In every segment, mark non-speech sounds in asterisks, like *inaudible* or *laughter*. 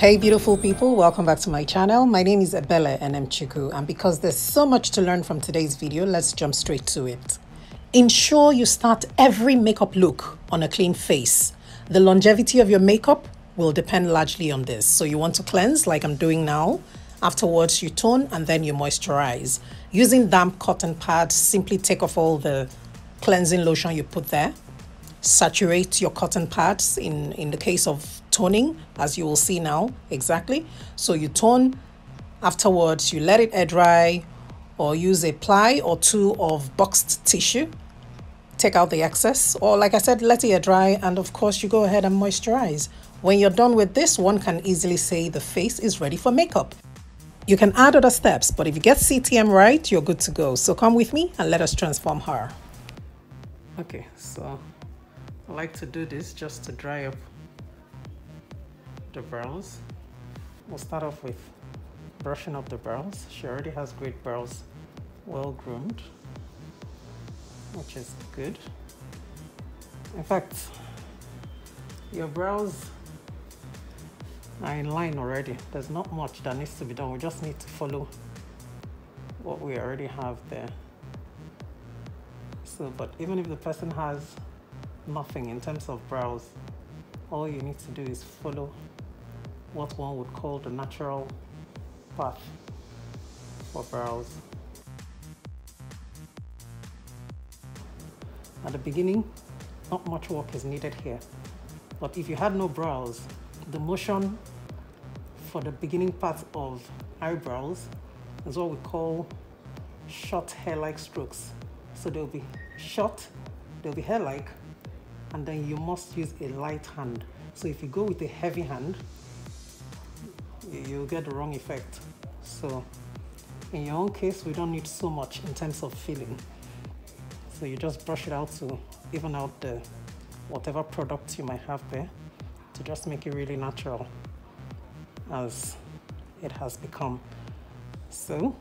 Hey beautiful people, welcome back to my channel. My name is Ebele Enemchukwu and because there's so much to learn from today's video, let's jump straight to it. Ensure you start every makeup look on a clean face. The longevity of your makeup will depend largely on this. So you want to cleanse like I'm doing now. Afterwards you tone and then you moisturize. Using damp cotton pads, simply take off all the cleansing lotion you put there. Saturate your cotton pads in, in the case of toning as you will see now exactly. So you tone afterwards you let it air dry or use a ply or two of boxed tissue. Take out the excess or like I said let it air dry and of course you go ahead and moisturize. When you're done with this one can easily say the face is ready for makeup. You can add other steps but if you get CTM right you're good to go. So come with me and let us transform her. Okay so I like to do this just to dry up the brows. We'll start off with brushing up the brows. She already has great brows, well groomed, which is good. In fact, your brows are in line already. There's not much that needs to be done. We just need to follow what we already have there. So, but even if the person has nothing in terms of brows, all you need to do is follow what one would call the natural path for brows. At the beginning, not much work is needed here. But if you had no brows, the motion for the beginning part of eyebrows is what we call short hair-like strokes. So they'll be short, they'll be hair-like, and then you must use a light hand. So if you go with a heavy hand, you get the wrong effect. So in your own case, we don't need so much in terms of filling. So you just brush it out to even out the whatever product you might have there to just make it really natural as it has become. So,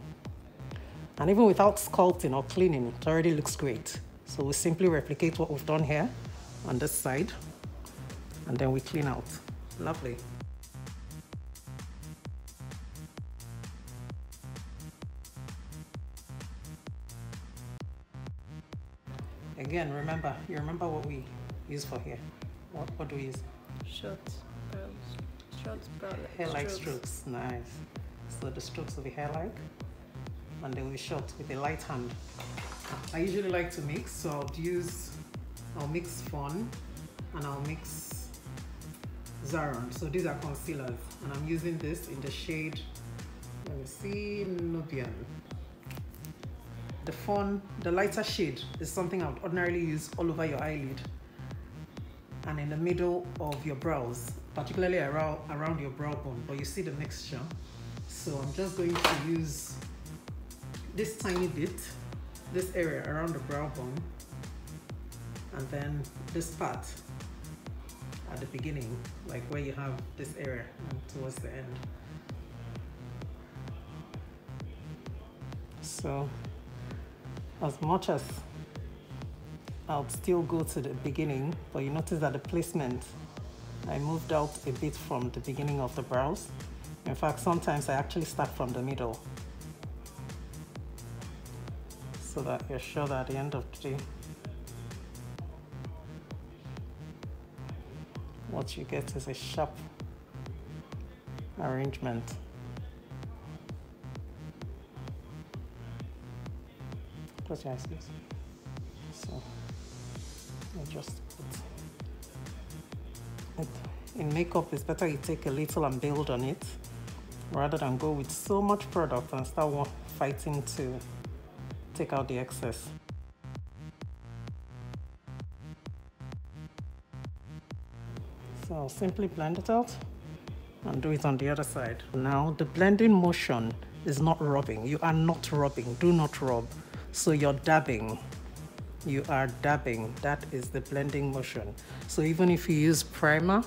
and even without sculpting or cleaning, it already looks great. So we simply replicate what we've done here on this side and then we clean out. Lovely. Again, remember, you remember what we use for here. What, what do we use? Short brows. Short brow Hair-like strokes. strokes. Nice. So the strokes will be hair-like and they will be short with a light hand. I usually like to mix, so I'll use, I'll mix Fawn and I'll mix Zaron. So these are concealers and I'm using this in the shade, let me see, Nubian the fawn, the lighter shade is something I would ordinarily use all over your eyelid and in the middle of your brows, particularly around, around your brow bone, but you see the mixture. So I'm just going to use this tiny bit, this area around the brow bone, and then this part at the beginning, like where you have this area towards the end. So as much as I'll still go to the beginning, but you notice that the placement, I moved out a bit from the beginning of the brows. In fact, sometimes I actually start from the middle so that you're sure that at the end of the day, what you get is a sharp arrangement. Close your eyes, please. So, just put it. In makeup, it's better you take a little and build on it rather than go with so much product and start fighting to take out the excess. So I'll simply blend it out and do it on the other side. Now the blending motion is not rubbing. You are not rubbing. Do not rub. So you're dabbing. You are dabbing. That is the blending motion. So even if you use primer,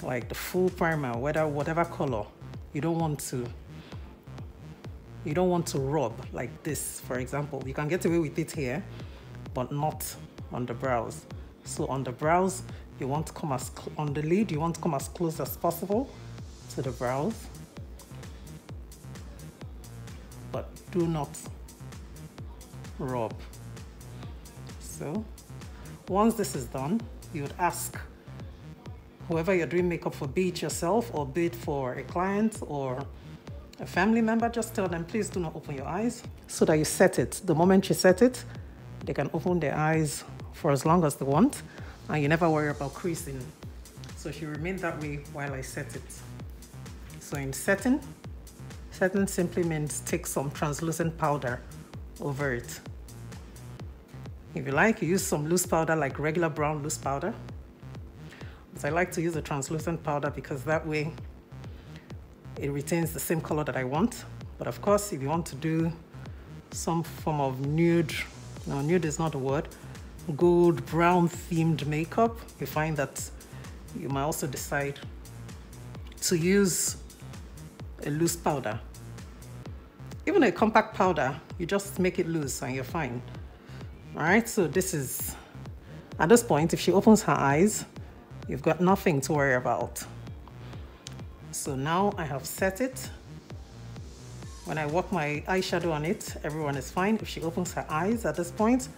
like the full primer, whether whatever color, you don't want to you don't want to rub like this, for example. You can get away with it here, but not on the brows. So on the brows, you want to come as on the lid, you want to come as close as possible to the brows. But do not rub. So once this is done, you would ask whoever you're doing makeup for, be it yourself or be it for a client or a family member, just tell them, please do not open your eyes so that you set it. The moment you set it, they can open their eyes for as long as they want and you never worry about creasing. So she remained that way while I set it. So in setting, setting simply means take some translucent powder over it. If you like, you use some loose powder like regular brown loose powder. But I like to use a translucent powder because that way it retains the same color that I want. But of course, if you want to do some form of nude, no, nude is not a word, gold brown themed makeup, you find that you might also decide to use a loose powder. Even a compact powder, you just make it loose and you're fine. All right, so this is, at this point, if she opens her eyes, you've got nothing to worry about. So now I have set it. When I work my eyeshadow on it, everyone is fine. If she opens her eyes at this point,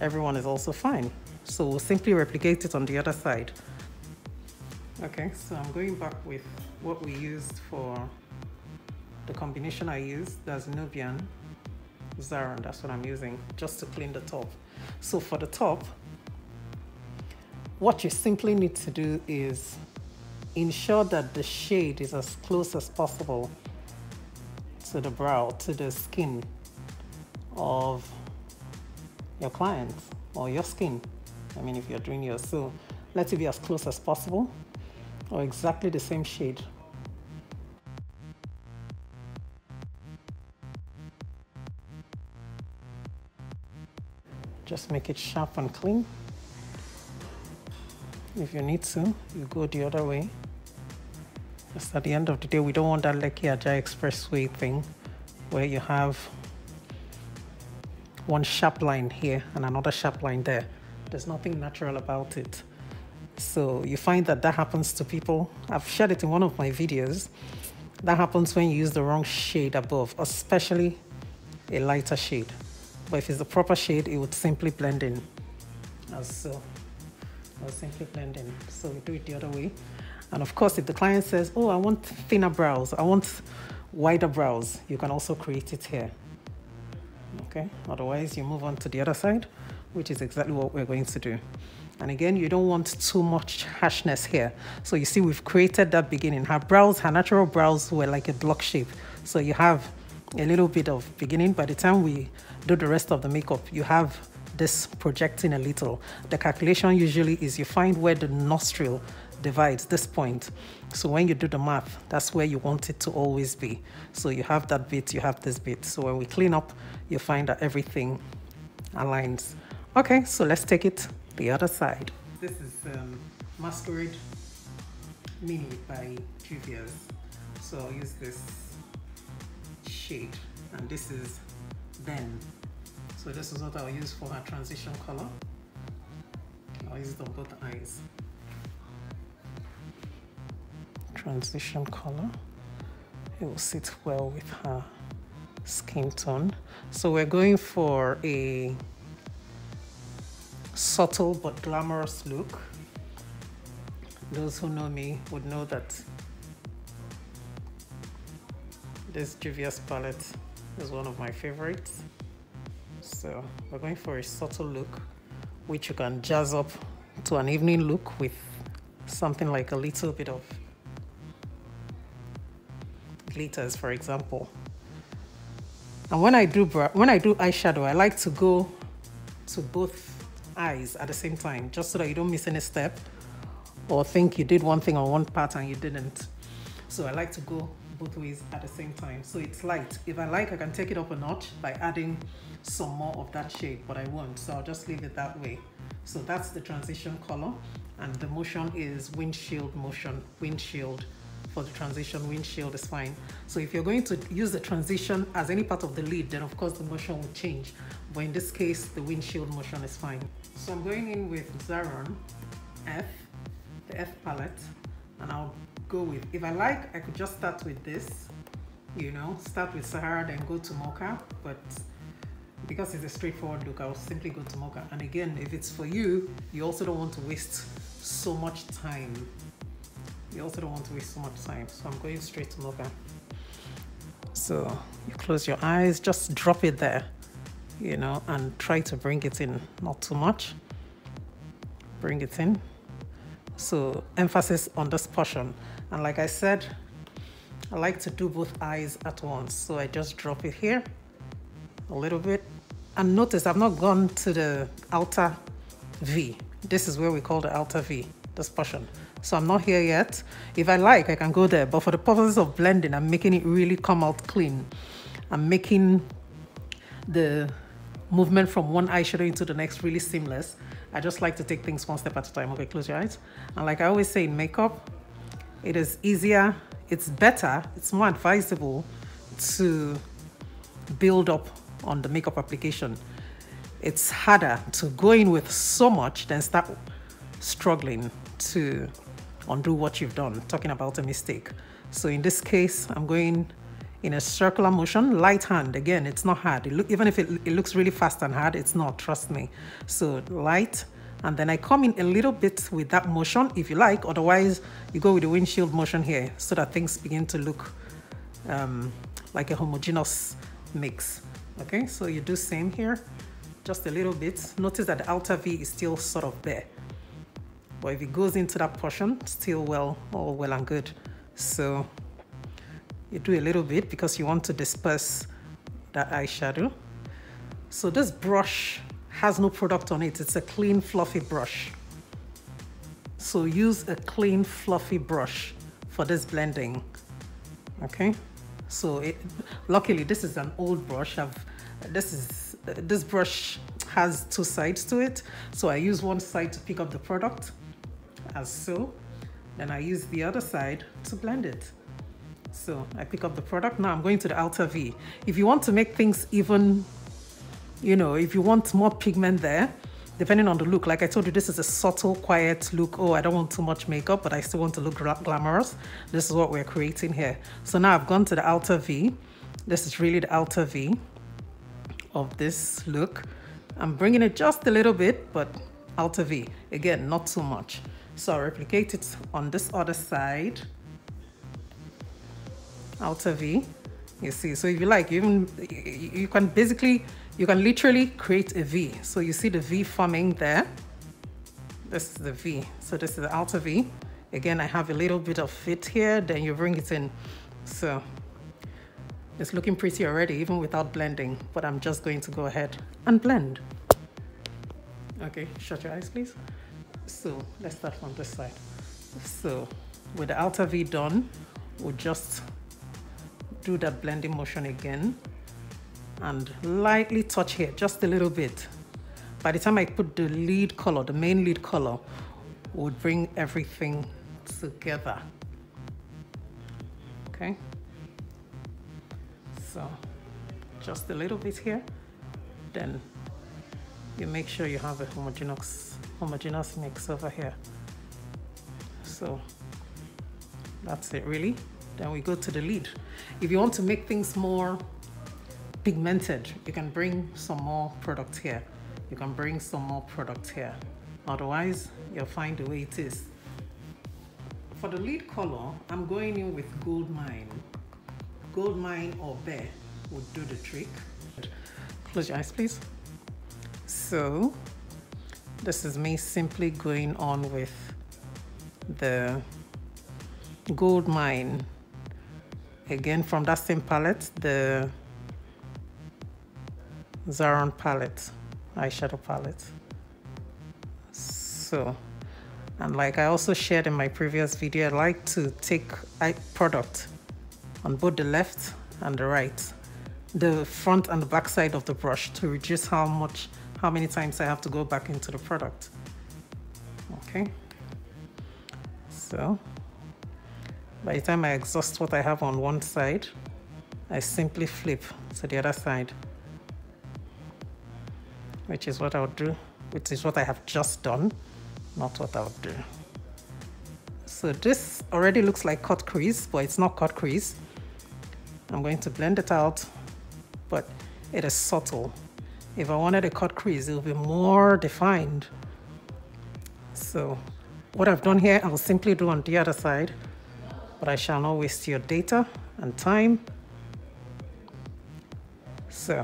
everyone is also fine. So we'll simply replicate it on the other side. Okay, so I'm going back with what we used for the combination I used. That's Nubian, Zaron, that's what I'm using, just to clean the top. So for the top, what you simply need to do is ensure that the shade is as close as possible to the brow, to the skin of your client or your skin. I mean, if you're doing yours, so let it be as close as possible or exactly the same shade. Just make it sharp and clean. If you need to, you go the other way. Just at the end of the day, we don't want that Lekki Ajah Expressway thing where you have one sharp line here and another sharp line there. There's nothing natural about it. So you find that that happens to people. I've shared it in one of my videos. That happens when you use the wrong shade above, especially a lighter shade. But if it's the proper shade, it would simply blend in as so. Simply blend in. So we do it the other way. And of course, if the client says, oh, I want thinner brows, I want wider brows, you can also create it here. Okay, otherwise you move on to the other side, which is exactly what we're going to do. And again, you don't want too much harshness here. So you see, we've created that beginning. Her brows, her natural brows were like a block shape. So you have a little bit of beginning. By the time we do the rest of the makeup, you have this projecting a little. The calculation usually is you find where the nostril divides this point. So when you do the math, that's where you want it to always be. So you have that bit, you have this bit. So when we clean up, you find that everything aligns. Okay, so let's take it the other side. This is um, Masquerade Mini by Juvia's. So I'll use this shade and this is Ben so this is what I'll use for her transition color. I'll use it on both eyes. Transition color. It will sit well with her skin tone. So we're going for a subtle but glamorous look. Those who know me would know that this Juvia's palette is one of my favorites. So we're going for a subtle look, which you can jazz up to an evening look with something like a little bit of for example. And when I do when I do eyeshadow, I like to go to both eyes at the same time, just so that you don't miss any step or think you did one thing on one part and you didn't. So I like to go both ways at the same time. So it's light. If I like, I can take it up a notch by adding some more of that shade, but I won't. So I'll just leave it that way. So that's the transition color. And the motion is windshield motion, windshield for the transition, windshield is fine. So if you're going to use the transition as any part of the lid, then of course the motion will change. But in this case, the windshield motion is fine. So I'm going in with Zaron F, the F palette, and I'll go with. If I like, I could just start with this, you know, start with Sahara, then go to Mocha, but because it's a straightforward look, I'll simply go to Mocha. And again, if it's for you, you also don't want to waste so much time. You also don't want to waste so much time. So I'm going straight to Mocha. So you close your eyes, just drop it there, you know, and try to bring it in, not too much. Bring it in. So emphasis on this portion. And like I said, I like to do both eyes at once. So I just drop it here a little bit. And notice I've not gone to the outer V. This is where we call the outer V, this portion. So I'm not here yet. If I like, I can go there. But for the purposes of blending, I'm making it really come out clean. I'm making the movement from one eyeshadow into the next really seamless. I just like to take things one step at a time. Okay, close your eyes. And like I always say in makeup, it is easier, it's better, it's more advisable to build up on the makeup application. It's harder to go in with so much than start struggling to undo what you've done, talking about a mistake. So in this case, I'm going in a circular motion, light hand. Again, it's not hard. It look, even if it, it looks really fast and hard, it's not, trust me. So light, and then I come in a little bit with that motion if you like. Otherwise, you go with the windshield motion here so that things begin to look um, like a homogeneous mix. Okay, so you do same here, just a little bit. Notice that the outer V is still sort of there. But if it goes into that portion, still well, all well and good. So you do a little bit because you want to disperse that eyeshadow. So this brush has no product on it. It's a clean, fluffy brush. So use a clean, fluffy brush for this blending, okay? So it, luckily this is an old brush. I've, this is, this brush has two sides to it. So I use one side to pick up the product as so. Then I use the other side to blend it. So I pick up the product. Now I'm going to the outer V. If you want to make things even, you know, if you want more pigment there, depending on the look, like I told you, this is a subtle, quiet look. Oh, I don't want too much makeup, but I still want to look glamorous. This is what we're creating here. So now I've gone to the outer V. This is really the outer V of this look. I'm bringing it just a little bit, but outer V. Again, not too much. So I'll replicate it on this other side outer V. You see, so if you like, even you can basically you can literally create a V. So you see the V forming there. This is the V. So this is the outer V. Again, I have a little bit of fit here, then you bring it in. So it's looking pretty already, even without blending, but I'm just going to go ahead and blend. Okay, shut your eyes, please. So let's start from this side. So with the outer V done, we'll just do that blending motion again and lightly touch here, just a little bit. By the time I put the lead color, the main lead color, would bring everything together. Okay? So, just a little bit here. Then you make sure you have a homogeneous, homogeneous mix over here. So, that's it really. Then we go to the lead. If you want to make things more pigmented, you can bring some more product here. You can bring some more product here. Otherwise, you'll find the way it is. For the lead color, I'm going in with Gold Mine. Gold Mine or Bear would do the trick. Close your eyes, please. So, this is me simply going on with the Gold Mine. Again from that same palette the Zaron palette eyeshadow palette. So and like I also shared in my previous video I like to take eye product on both the left and the right the front and the back side of the brush to reduce how much how many times I have to go back into the product okay so by the time I exhaust what I have on one side, I simply flip to the other side, which is what I would do, which is what I have just done, not what I would do. So this already looks like cut crease, but it's not cut crease. I'm going to blend it out, but it is subtle. If I wanted a cut crease, it will be more defined. So what I've done here, I will simply do on the other side, but I shall not waste your data and time. So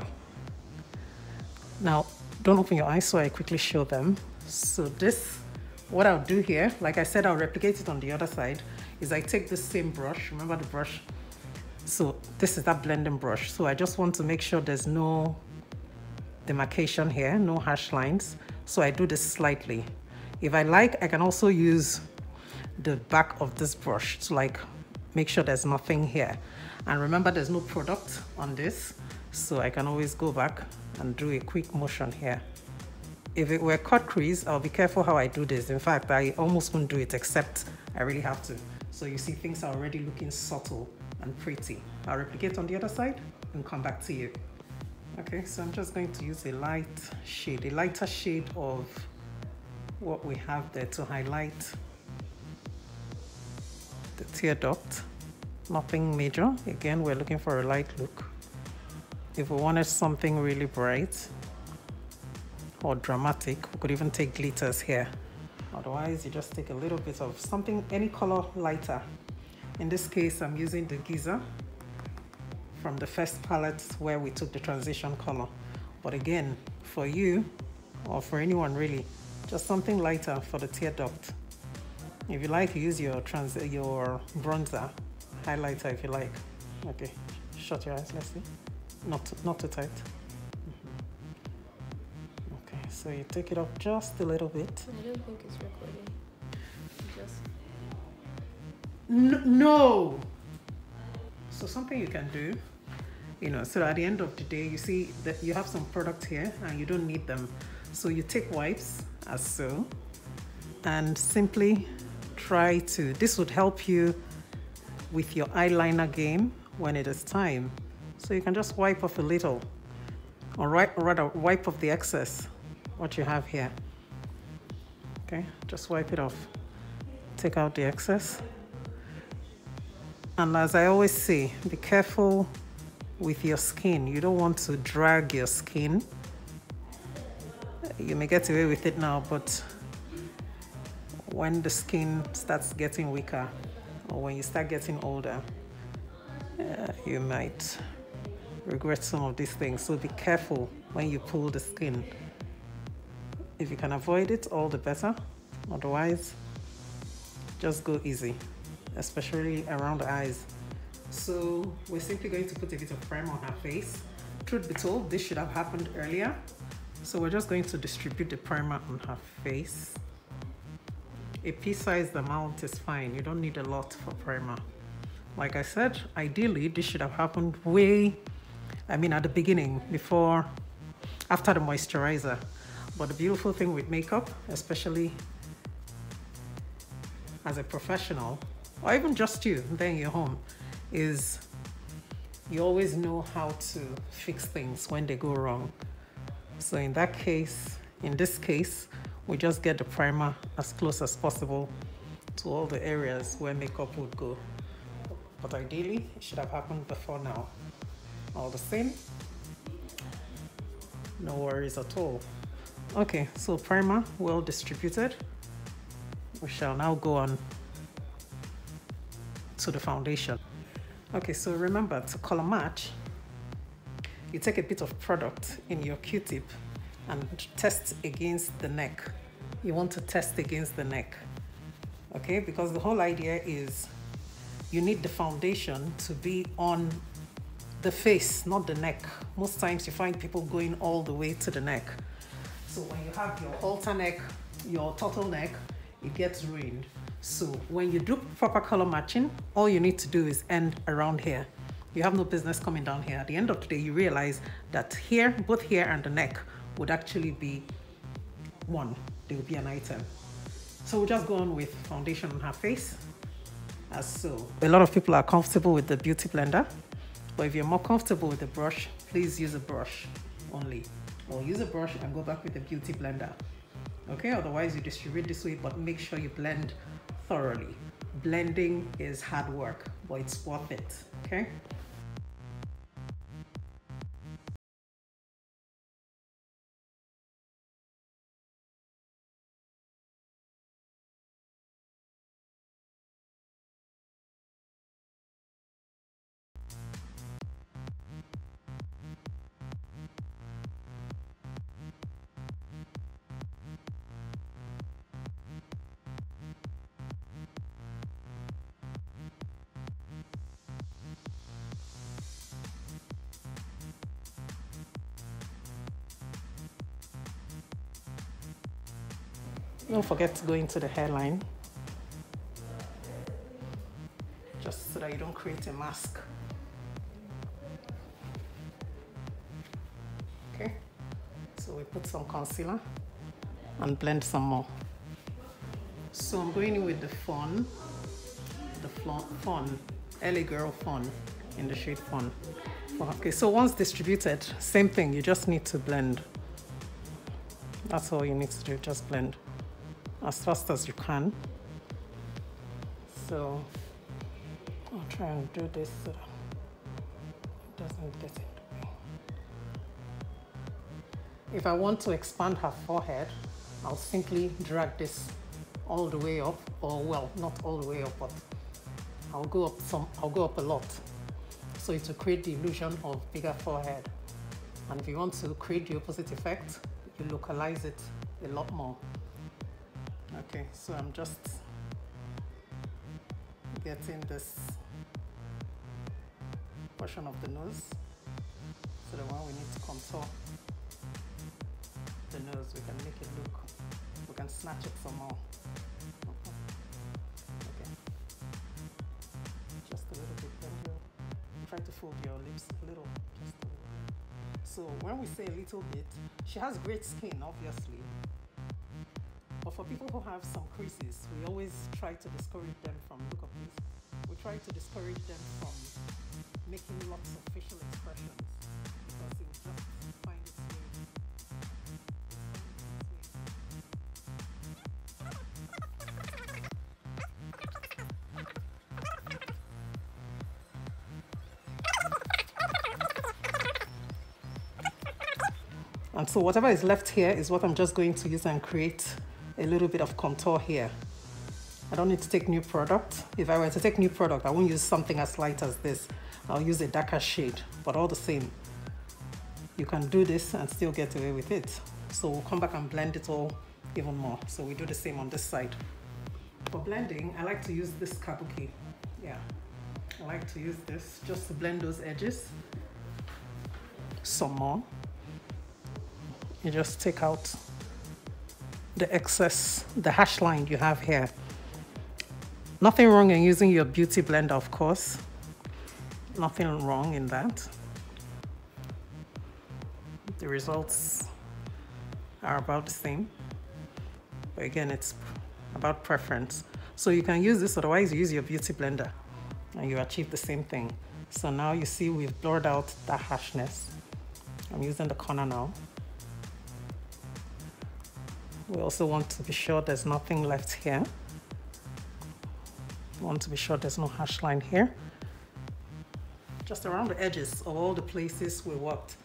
now don't open your eyes so I quickly show them. So this, what I'll do here, like I said, I'll replicate it on the other side, is I take the same brush, remember the brush? So this is that blending brush. So I just want to make sure there's no demarcation here, no harsh lines. So I do this slightly. If I like, I can also use the back of this brush to like make sure there's nothing here. And remember there's no product on this, so I can always go back and do a quick motion here. If it were cut crease, I'll be careful how I do this. In fact, I almost won't do it except I really have to. So you see things are already looking subtle and pretty. I'll replicate on the other side and come back to you. Okay, so I'm just going to use a light shade, a lighter shade of what we have there to highlight the tear duct. Nothing major. Again, we're looking for a light look. If we wanted something really bright or dramatic, we could even take glitters here. Otherwise, you just take a little bit of something, any color lighter. In this case, I'm using the Giza from the first palette where we took the transition color. But again, for you, or for anyone really, just something lighter for the tear duct. If you like, use your trans your bronzer, highlighter if you like. Okay, shut your eyes, let's see. Not, not too tight. Mm -hmm. Okay, so you take it up just a little bit. I don't think it's recording. Just no! So something you can do you know so at the end of the day you see that you have some products here and you don't need them. So you take wipes as so and simply try to this would help you with your eyeliner game when it is time. So you can just wipe off a little or, right, or rather wipe off the excess what you have here. Okay just wipe it off. Take out the excess. And as I always say be careful with your skin you don't want to drag your skin you may get away with it now, but when the skin starts getting weaker or when you start getting older, uh, you might regret some of these things. So be careful when you pull the skin. If you can avoid it, all the better. Otherwise, just go easy, especially around the eyes. So we're simply going to put a bit of primer on her face. Truth be told, this should have happened earlier, so we're just going to distribute the primer on her face. A pea-sized amount is fine. You don't need a lot for primer. Like I said, ideally this should have happened way, I mean at the beginning, before, after the moisturizer. But the beautiful thing with makeup, especially as a professional, or even just you, there in your home, is you always know how to fix things when they go wrong. So in that case, in this case, we just get the primer as close as possible to all the areas where makeup would go. But ideally, it should have happened before now. All the same, no worries at all. Okay, so primer well distributed. We shall now go on to the foundation. Okay, so remember to color match, you take a bit of product in your q-tip and test against the neck. You want to test against the neck okay? Because the whole idea is you need the foundation to be on the face not the neck. Most times you find people going all the way to the neck. So when you have your halter neck your turtleneck it gets ruined so when you do proper color matching all you need to do is end around here you have no business coming down here. At the end of the day, you realize that here, both here and the neck would actually be one. They would be an item. So we'll just go on with foundation on her face as so. A lot of people are comfortable with the beauty blender, but if you're more comfortable with the brush, please use a brush only. Or use a brush and go back with the beauty blender. Okay, otherwise you distribute this way, but make sure you blend thoroughly. blending is hard work, but it's worth it, okay? Forget to go into the hairline. Just so that you don't create a mask. Okay, so we put some concealer and blend some more. So I'm going in with the Fawn, the Fawn, LA Girl Fawn in the shade Fawn. Okay, so once distributed, same thing, you just need to blend. That's all you need to do, just blend as fast as you can. So I'll try and do this so it doesn't get in the way. If I want to expand her forehead, I'll simply drag this all the way up, or well, not all the way up, but I'll go up some, I'll go up a lot. So it will create the illusion of bigger forehead. And if you want to create the opposite effect, you localize it a lot more. Okay, so I'm just getting this portion of the nose. So the one we need to contour the nose, we can make it look, we can snatch it some more. Okay. Just a little bit, try to fold your lips a little, just a little. So when we say a little bit, she has great skin, obviously, for people who have some creases, we always try to discourage them from, look at this, we try to discourage them from making lots of facial expressions because it just find its. And so whatever is left here is what I'm just going to use and create a little bit of contour here. I don't need to take new product. If I were to take new product, I won't use something as light as this. I'll use a darker shade, but all the same, you can do this and still get away with it. So we'll come back and blend it all even more. So we do the same on this side. For blending, I like to use this kabuki. Yeah, I like to use this just to blend those edges some more. You just take out the excess, the hash line you have here. Nothing wrong in using your beauty blender, of course. Nothing wrong in that. The results are about the same. But again, it's about preference. So you can use this, otherwise you use your beauty blender and you achieve the same thing. So now you see we've blurred out the harshness. I'm using the corner now. We also want to be sure there's nothing left here. We want to be sure there's no hash line here. Just around the edges of all the places we worked.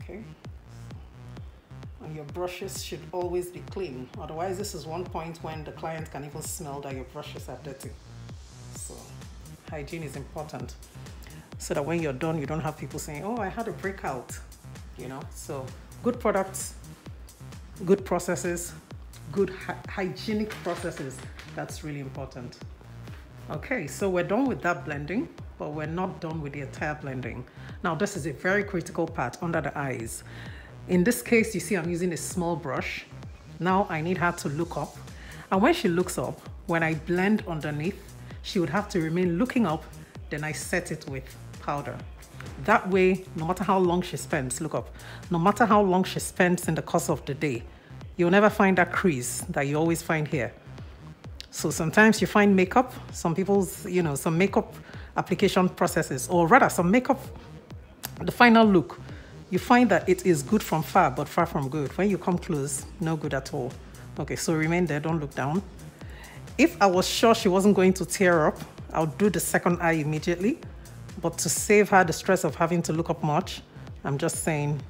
Okay. And your brushes should always be clean. Otherwise, this is one point when the client can even smell that your brushes are dirty. So hygiene is important. So that when you're done, you don't have people saying, oh, I had a breakout, you know? So good products good processes, good hy hygienic processes. That's really important. Okay, so we're done with that blending, but we're not done with the entire blending. Now, this is a very critical part under the eyes. In this case, you see I'm using a small brush. Now I need her to look up. And when she looks up, when I blend underneath, she would have to remain looking up, then I set it with powder. That way, no matter how long she spends, look up, no matter how long she spends in the course of the day, you'll never find that crease that you always find here. So sometimes you find makeup, some people's, you know, some makeup application processes, or rather some makeup, the final look, you find that it is good from far, but far from good. When you come close, no good at all. Okay, so remain there, don't look down. If I was sure she wasn't going to tear up, I'll do the second eye immediately. But to save her the stress of having to look up much, I'm just saying,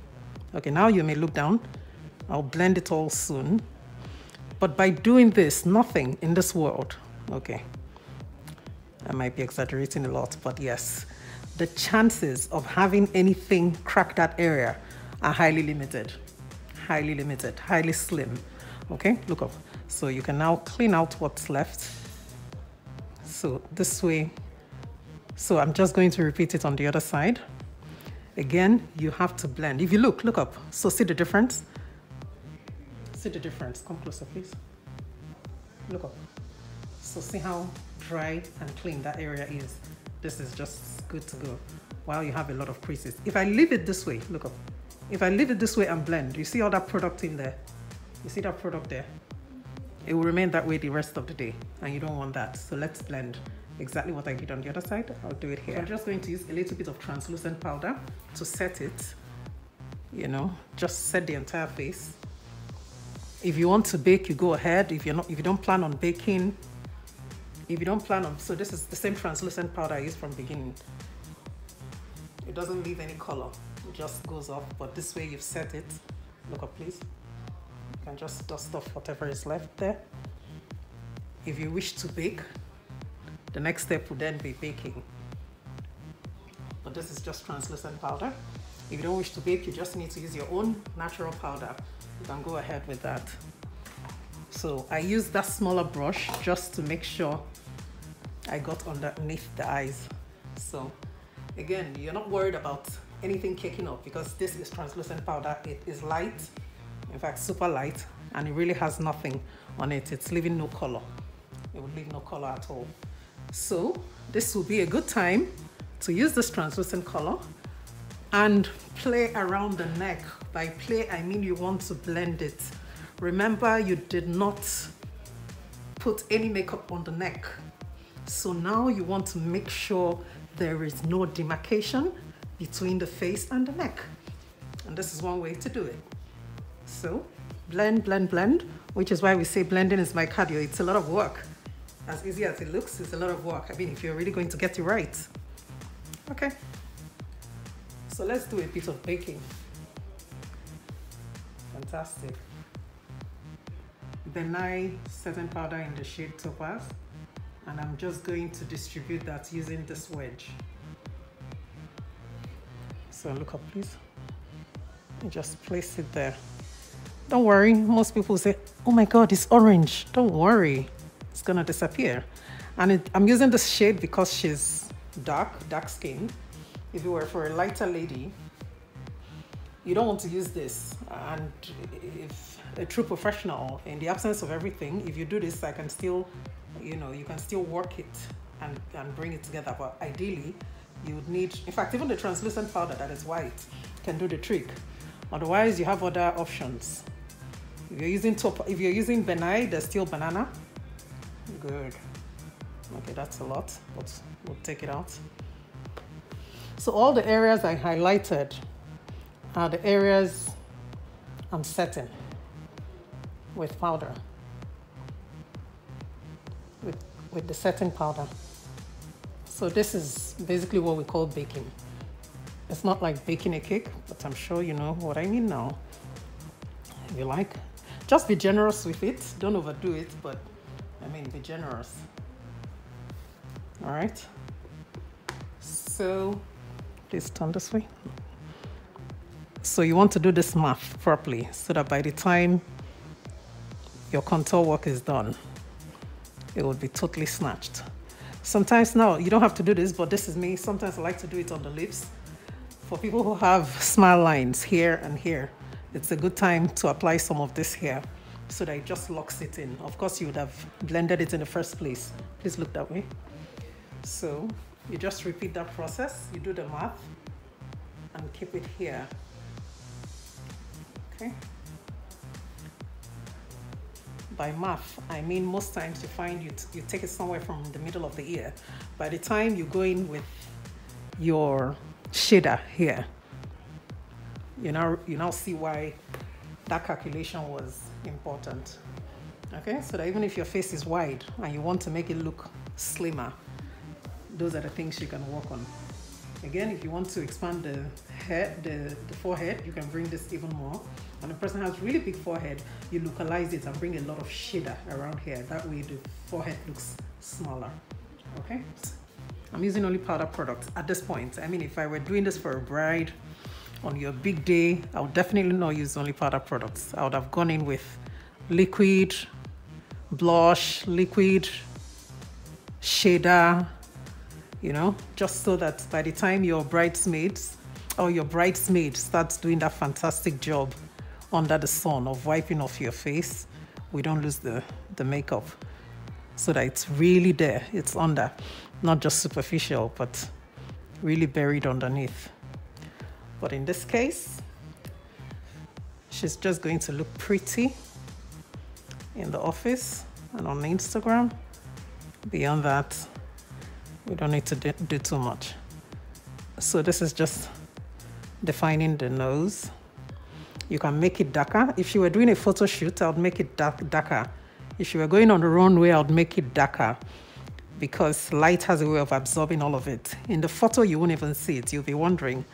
okay, now you may look down. I'll blend it all soon. But by doing this, nothing in this world, okay, I might be exaggerating a lot, but yes, the chances of having anything crack that area are highly limited. Highly limited, highly slim. Okay, look up. So you can now clean out what's left. So this way, so I'm just going to repeat it on the other side. Again, you have to blend. If you look, look up. So see the difference? See the difference. Come closer, please. Look up. So see how dry and clean that area is. This is just good to go while you have a lot of creases. If I leave it this way, look up. If I leave it this way and blend, you see all that product in there? You see that product there? It will remain that way the rest of the day and you don't want that. So let's blend exactly what I did on the other side. I'll do it here. I'm just going to use a little bit of translucent powder to set it, you know, just set the entire face. If you want to bake, you go ahead. If you're not, if you don't plan on baking, if you don't plan on, so this is the same translucent powder I used from beginning. It doesn't leave any color, it just goes off, but this way you've set it. Look up please. You can just dust off whatever is left there. If you wish to bake, the next step would then be baking. But this is just translucent powder. If you don't wish to bake, you just need to use your own natural powder. You can go ahead with that. So I use that smaller brush just to make sure I got underneath the eyes. So again, you're not worried about anything kicking up because this is translucent powder. It is light, in fact, super light, and it really has nothing on it. It's leaving no color. It would leave no color at all. So this will be a good time to use this translucent color and play around the neck. By play, I mean you want to blend it. Remember, you did not put any makeup on the neck. So now you want to make sure there is no demarcation between the face and the neck. And this is one way to do it. So blend, blend, blend, which is why we say blending is my cardio. It's a lot of work. As easy as it looks, it's a lot of work. I mean, if you're really going to get it right. Okay. So let's do a bit of baking. Fantastic. Ben Nye setting powder in the shade Topaz and I'm just going to distribute that using this wedge. So look up please. And just place it there. Don't worry, most people say, oh my God, it's orange. Don't worry, it's gonna disappear. And it, I'm using this shade because she's dark, dark skin. If you were for a lighter lady, you don't want to use this. And if a true professional, in the absence of everything, if you do this, I can still you know, you can still work it and, and bring it together. But ideally, you would need, in fact, even the translucent powder that is white can do the trick. Otherwise, you have other options. If you're using top, if you're using Ben Nye, there's still banana. Good. Okay, that's a lot, but we'll take it out. So all the areas I highlighted are the areas I'm setting with powder with, with the setting powder. So this is basically what we call baking. It's not like baking a cake, but I'm sure you know what I mean now. If you like, just be generous with it. Don't overdo it, but I mean, be generous. All right. So please turn this way. So you want to do this math properly so that by the time your contour work is done, it will be totally snatched. Sometimes now, you don't have to do this, but this is me. Sometimes I like to do it on the lips. For people who have smile lines here and here, it's a good time to apply some of this here so that it just locks it in. Of course, you would have blended it in the first place. Please look that way. So you just repeat that process. You do the math and keep it here. Okay by math, I mean most times you find you, you take it somewhere from the middle of the ear. By the time you go in with your shader here, you now, you now see why that calculation was important. Okay, so that even if your face is wide and you want to make it look slimmer, those are the things you can work on. Again, if you want to expand the head, the, the forehead, you can bring this even more. And the person has really big forehead, you localize it and bring a lot of shader around here. That way the forehead looks smaller. Okay? I'm using only powder products at this point. I mean, if I were doing this for a bride on your big day, I would definitely not use only powder products. I would have gone in with liquid, blush, liquid, shader, you know, just so that by the time your bridesmaids or your bridesmaid starts doing that fantastic job under the sun of wiping off your face, we don't lose the, the makeup so that it's really there, it's under, not just superficial, but really buried underneath. But in this case, she's just going to look pretty in the office and on Instagram. Beyond that, we don't need to do too much. So this is just defining the nose. You can make it darker. If you were doing a photo shoot, I would make it dark, darker. If you were going on the runway, I would make it darker because light has a way of absorbing all of it. In the photo, you won't even see it. You'll be wondering,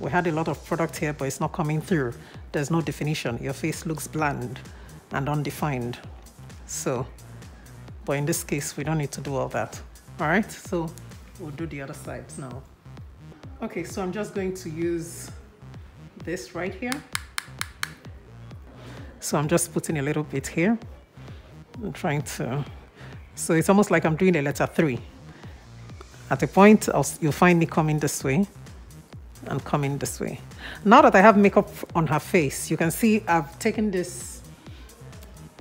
we had a lot of product here, but it's not coming through. There's no definition. Your face looks bland and undefined. So, but in this case, we don't need to do all that. All right, so we'll do the other sides now. Okay, so I'm just going to use this right here. So I'm just putting a little bit here. I'm trying to, so it's almost like I'm doing a letter three. At a point, I'll, you'll find me coming this way and coming this way. Now that I have makeup on her face, you can see I've taken this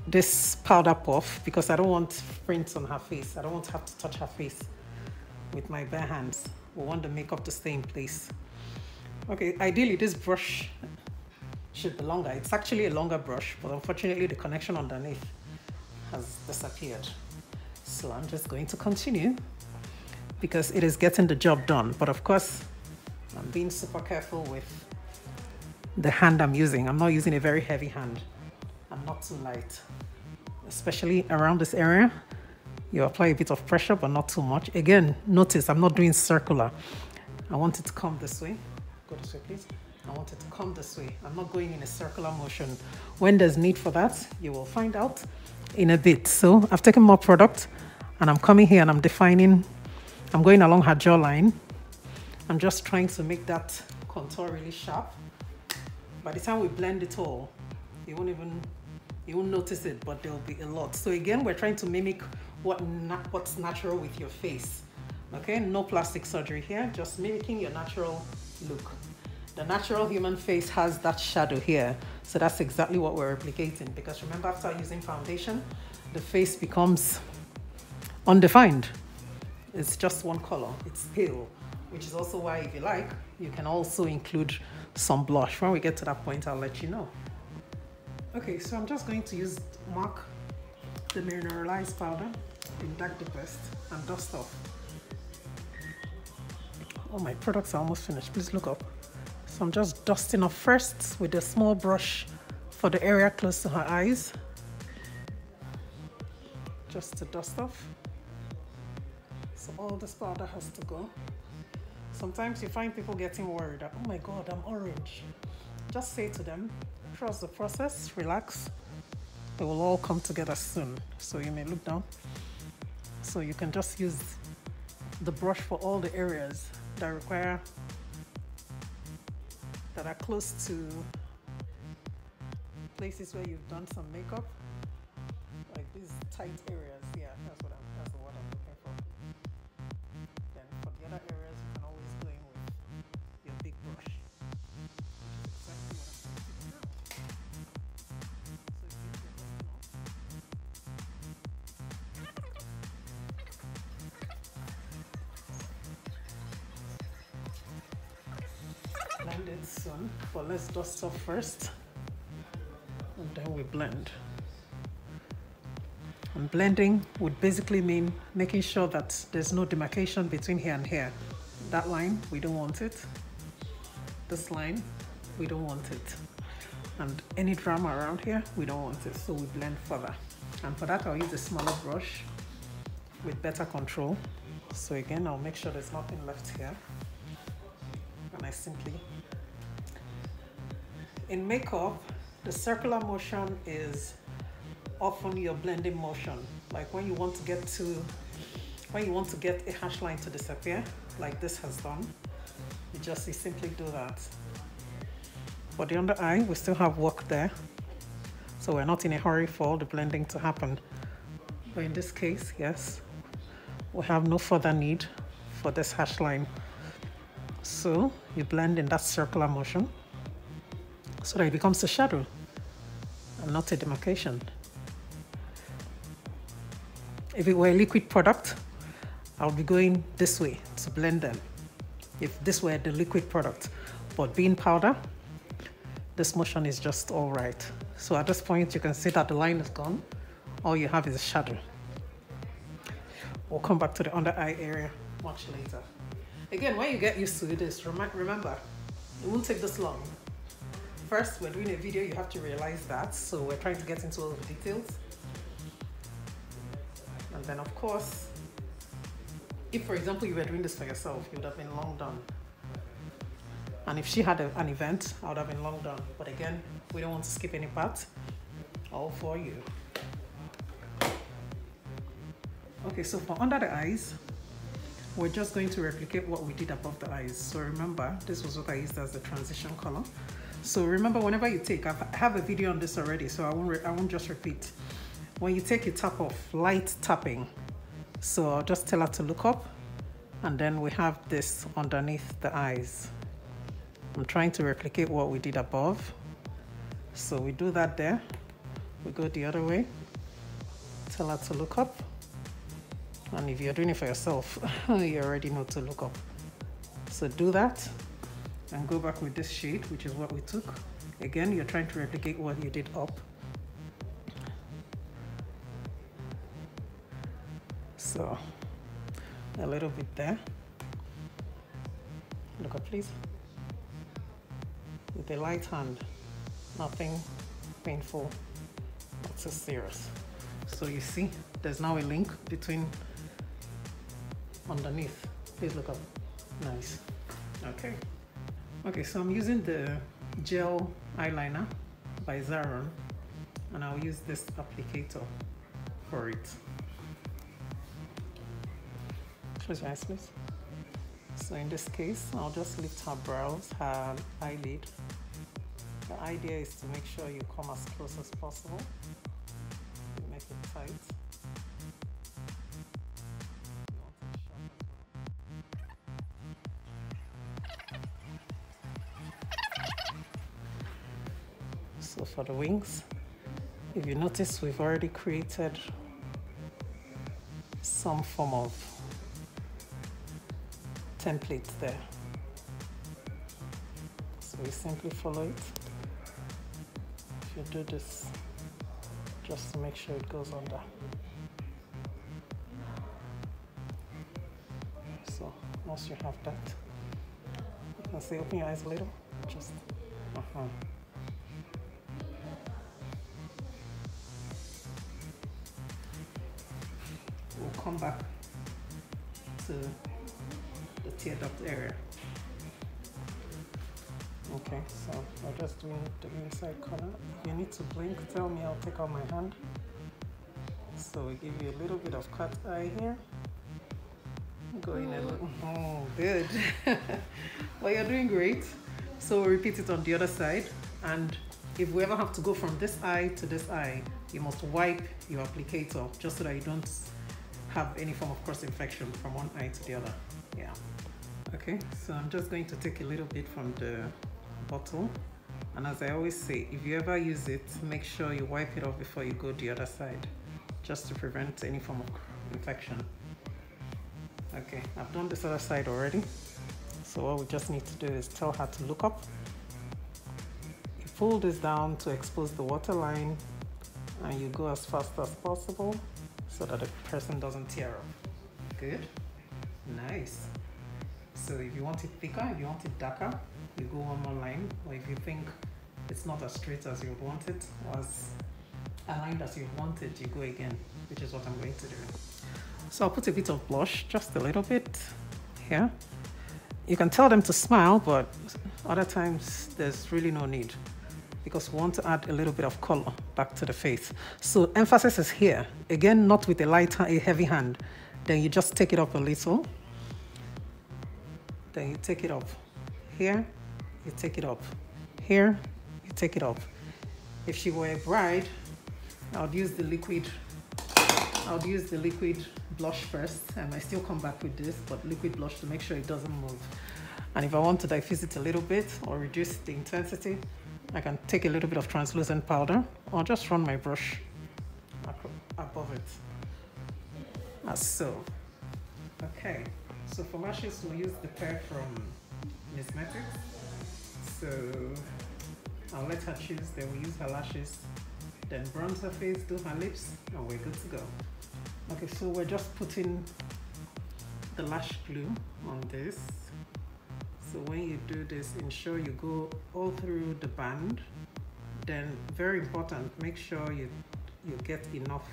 this powder puff because I don't want prints on her face. I don't want to have to touch her face with my bare hands. We want the makeup to stay in place. Okay, ideally this brush should be longer. It's actually a longer brush, but unfortunately the connection underneath has disappeared. So I'm just going to continue because it is getting the job done. But of course, I'm being super careful with the hand I'm using. I'm not using a very heavy hand. I'm not too light, especially around this area. You apply a bit of pressure, but not too much. Again, notice I'm not doing circular. I want it to come this way. Go this way, please. I want it to come this way. I'm not going in a circular motion. When there's need for that, you will find out in a bit. So I've taken more product and I'm coming here and I'm defining, I'm going along her jawline. I'm just trying to make that contour really sharp. By the time we blend it all, you won't even you won't notice it, but there'll be a lot. So again, we're trying to mimic what na what's natural with your face. Okay, no plastic surgery here, just mimicking your natural look. The natural human face has that shadow here. So that's exactly what we're replicating because remember after using foundation, the face becomes undefined. It's just one color, it's pale, which is also why if you like, you can also include some blush. When we get to that point, I'll let you know. Okay, so I'm just going to use MAC the mineralized powder in Dark Deepest and dust off. Oh, my products are almost finished. Please look up. So I'm just dusting off first with a small brush for the area close to her eyes. Just to dust off. So all this powder has to go. Sometimes you find people getting worried, oh my God, I'm orange. Just say to them, trust the process, relax. It will all come together soon. So you may look down. So you can just use the brush for all the areas that require, that are close to places where you've done some makeup. Like these tight areas. Yeah, that's what dust off first and then we blend. And blending would basically mean making sure that there's no demarcation between here and here. That line, we don't want it. This line, we don't want it. And any drama around here, we don't want it, so we blend further. And for that, I'll use a smaller brush with better control. So again, I'll make sure there's nothing left here. And I simply, in makeup, the circular motion is often your blending motion. Like when you want to get to, when you want to get a harsh line to disappear, like this has done, you just you simply do that. For the under eye, we still have work there. So we're not in a hurry for all the blending to happen. But in this case, yes, we have no further need for this harsh line. So you blend in that circular motion so that it becomes a shadow and not a demarcation. If it were a liquid product, I would be going this way to blend them. If this were the liquid product, but being powder, this motion is just all right. So at this point, you can see that the line is gone. All you have is a shadow. We'll come back to the under eye area much later. Again, when you get used to this, remember, it won't take this long. First, we're doing a video, you have to realize that. So we're trying to get into all the details. And then of course, if for example you were doing this for yourself, you would have been long done. And if she had a, an event, I would have been long done. But again, we don't want to skip any part. All for you. Okay, so for under the eyes, we're just going to replicate what we did above the eyes. So remember, this was what I used as the transition color. So remember, whenever you take, I have a video on this already, so I won't, I won't just repeat. When you take, you tap off, light tapping. So I'll just tell her to look up, and then we have this underneath the eyes. I'm trying to replicate what we did above. So we do that there. We go the other way. Tell her to look up. And if you're doing it for yourself, *laughs* you already know to look up. So do that and go back with this shade, which is what we took. Again, you're trying to replicate what you did up. So a little bit there. Look up, please with a light hand, nothing painful, not so serious. So you see, there's now a link between underneath. Please look up. Nice. Okay. Okay, so I'm using the gel eyeliner by Zaron and I'll use this applicator for it. Close your eyes, please. So in this case, I'll just lift her brows, her eyelid. The idea is to make sure you come as close as possible. For the wings, if you notice, we've already created some form of template there. So we simply follow it. If you do this, just to make sure it goes under. So once you have that, you can see, open your eyes a little, just, uh-huh. We'll come back to the tear duct area. Okay, so I'll just do the inside corner. If you need to blink, tell me, I'll take out my hand. So we give you a little bit of cut eye here. Go in a little, oh. oh, good. *laughs* well, you're doing great. So we'll repeat it on the other side. And if we ever have to go from this eye to this eye, you must wipe your applicator just so that you don't have any form of cross infection from one eye to the other. Yeah. Okay, so I'm just going to take a little bit from the bottle. And as I always say, if you ever use it, make sure you wipe it off before you go the other side, just to prevent any form of infection. Okay, I've done this other side already. So what we just need to do is tell her to look up. You pull this down to expose the waterline and you go as fast as possible so that the person doesn't tear up. Good, nice. So if you want it thicker, if you want it darker, you go one more line. Or if you think it's not as straight as you want it, or as aligned as you want it, you go again, which is what I'm going to do. So I'll put a bit of blush, just a little bit here. You can tell them to smile, but other times there's really no need because we want to add a little bit of color back to the face. So emphasis is here. Again, not with a light, a heavy hand. Then you just take it up a little. Then you take it up here, you take it up. Here, you take it up. If she were a bride, I would use the liquid, I would use the liquid blush first. and I still come back with this, but liquid blush to make sure it doesn't move. And if I want to diffuse it a little bit or reduce the intensity, I can take a little bit of translucent powder or just run my brush above it, as so. Okay, so for lashes, we'll use the pair from Missmetics. So I'll let her choose, then we'll use her lashes, then bronze her face, do her lips, and we're good to go. Okay, so we're just putting the lash glue on this. So when you do this, ensure you go all through the band. Then very important, make sure you, you get enough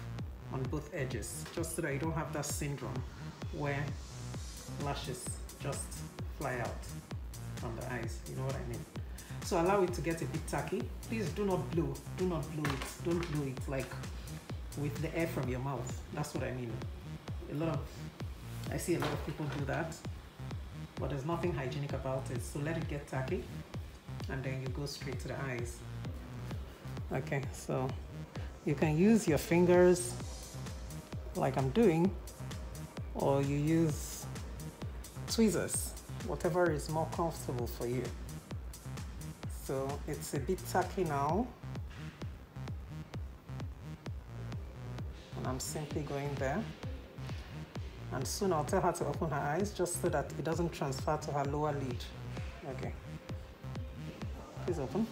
on both edges, just so that you don't have that syndrome where lashes just fly out from the eyes, you know what I mean? So allow it to get a bit tacky. Please do not blow, do not blow it, don't blow it like with the air from your mouth. That's what I mean. A lot of, I see a lot of people do that, but there's nothing hygienic about it. So let it get tacky and then you go straight to the eyes. Okay, so you can use your fingers like I'm doing, or you use tweezers, whatever is more comfortable for you. So it's a bit tacky now. And I'm simply going there. And soon I'll tell her to open her eyes just so that it doesn't transfer to her lower lid. Okay. Please open.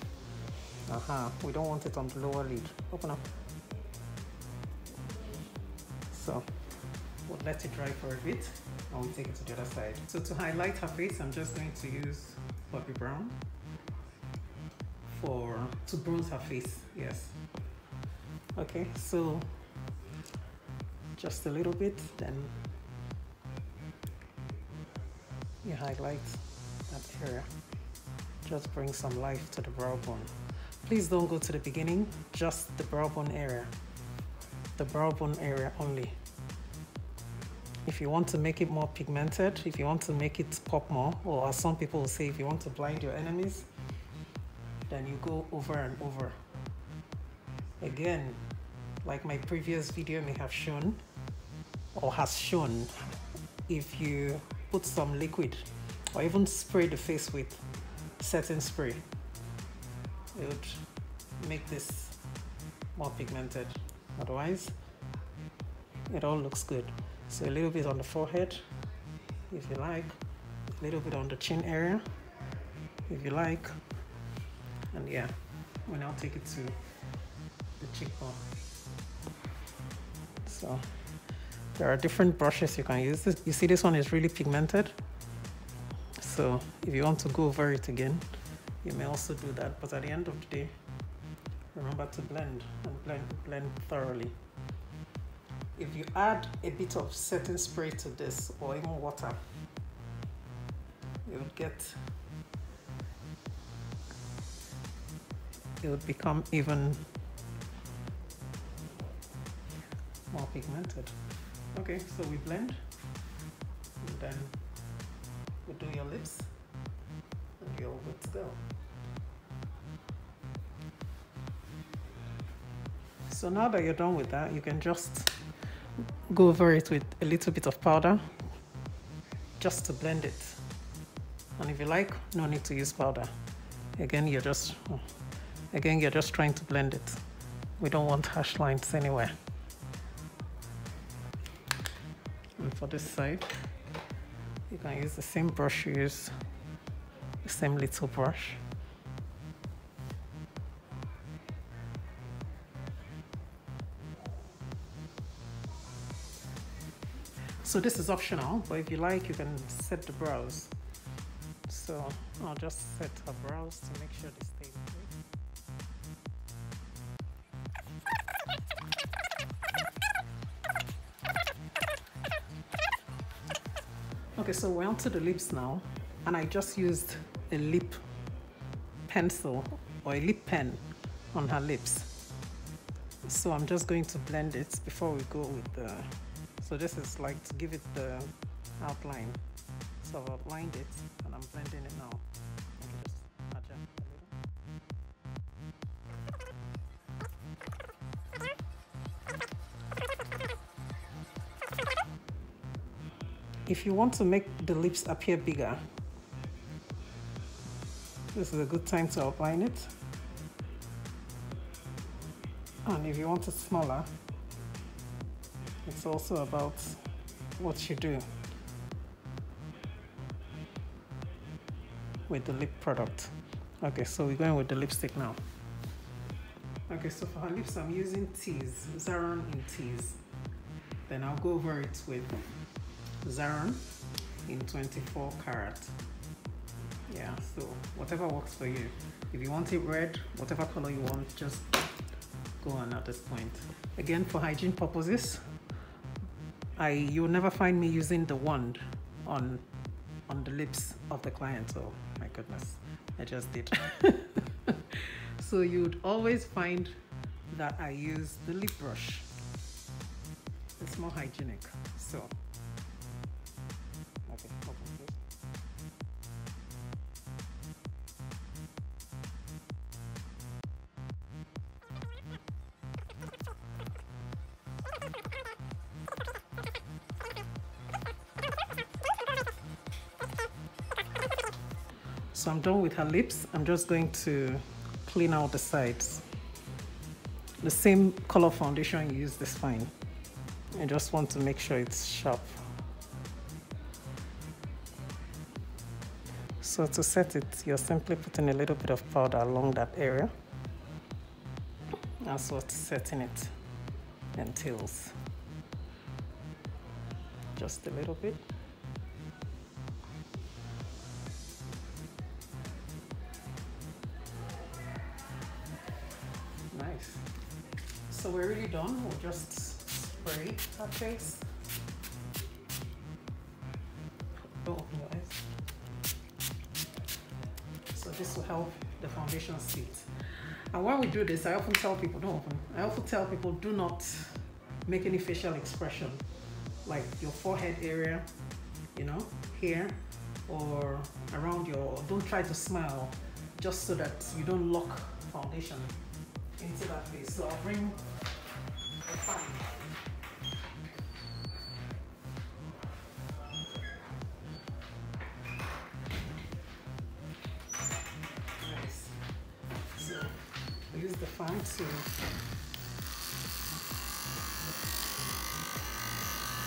Aha, uh -huh. we don't want it on the lower lid. Open up. So we'll let it dry for a bit and we'll take it to the other side. So to highlight her face, I'm just going to use Bobbi Brown for to bronze her face yes okay so just a little bit then you highlight that area just bring some life to the brow bone please don't go to the beginning just the brow bone area. The brow bone area only. If you want to make it more pigmented if you want to make it pop more or as some people will say if you want to blind your enemies then you go over and over. Again, like my previous video may have shown or has shown, if you put some liquid or even spray the face with setting spray, it would make this more pigmented. Otherwise, it all looks good. So a little bit on the forehead, if you like, a little bit on the chin area, if you like, and yeah we'll now take it to the cheekbone so there are different brushes you can use. You see this one is really pigmented. So if you want to go over it again you may also do that. But at the end of the day remember to blend and blend blend thoroughly. If you add a bit of setting spray to this or even water you would get it would become even more pigmented. Okay, so we blend and then we do your lips and you're good to go. So now that you're done with that, you can just go over it with a little bit of powder just to blend it. And if you like, no need to use powder. Again, you're just Again, you're just trying to blend it. We don't want harsh lines anywhere. For this side, you can use the same brush you use, the same little brush. So this is optional, but if you like, you can set the brows. So I'll just set her brows to make sure they stay Okay, so we're onto the lips now, and I just used a lip pencil or a lip pen on her lips. So I'm just going to blend it before we go with the, so this is like to give it the outline. So I've outlined it and I'm blending it now. You want to make the lips appear bigger, this is a good time to outline it. And if you want it smaller, it's also about what you do with the lip product. Okay, so we're going with the lipstick now. Okay, so for her lips, I'm using Tease, Zaron in Tease. Then I'll go over it with Zaron in 24 karat. Yeah, so whatever works for you. If you want it red, whatever color you want, just go on at this point. Again, for hygiene purposes, I you'll never find me using the wand on on the lips of the client. So my goodness, I just did. *laughs* so you'd always find that I use the lip brush. It's more hygienic. So I'm done with her lips. I'm just going to clean out the sides. The same color foundation you use is fine. I just want to make sure it's sharp. So to set it, you're simply putting a little bit of powder along that area. That's what setting it entails. Just a little bit. Done. We'll just spray our face. Don't open your eyes. So this will help the foundation sit. And when we do this, I often tell people, don't open. I often tell people, do not make any facial expression, like your forehead area, you know, here, or around your, don't try to smile, just so that you don't lock foundation into that face. So I'll bring. So use the fan to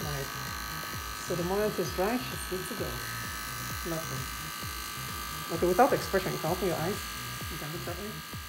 like so the moment it's dry, she's good to go. Lovely. Okay, without expression, you can open your eyes. You can look that way.